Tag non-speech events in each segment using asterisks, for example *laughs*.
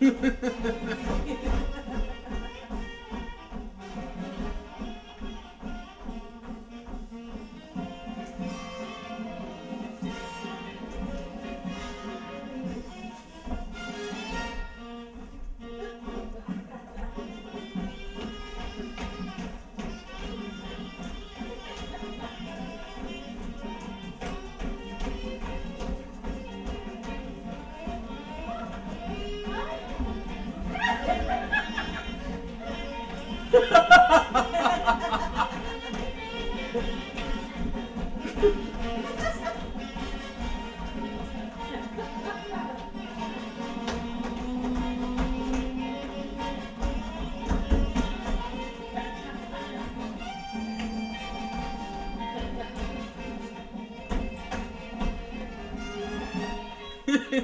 Yeah. *laughs* your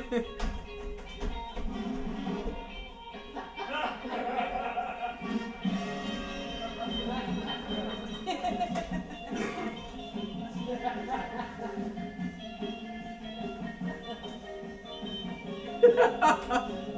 places. *laughs* Ha ha ha!